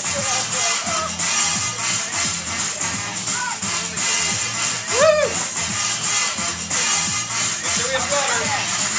Woo! Serious water.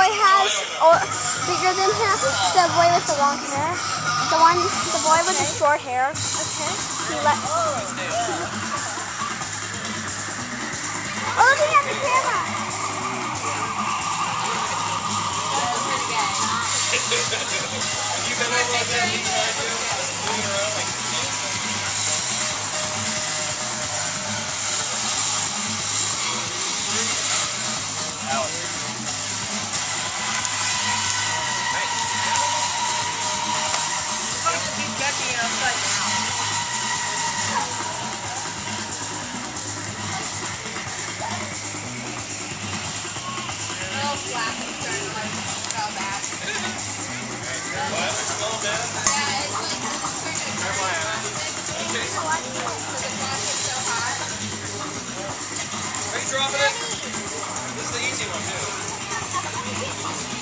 boy has, or bigger than him, the boy with the long hair. The one, the boy with the short hair. Okay. He let. Oh, looking at the camera. you dropping it? This is the easy one, too.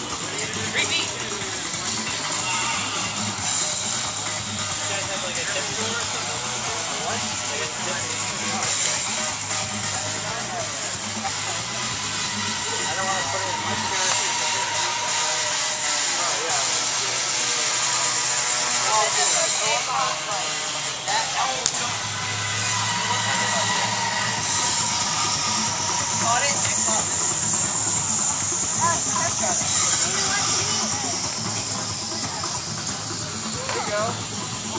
You go.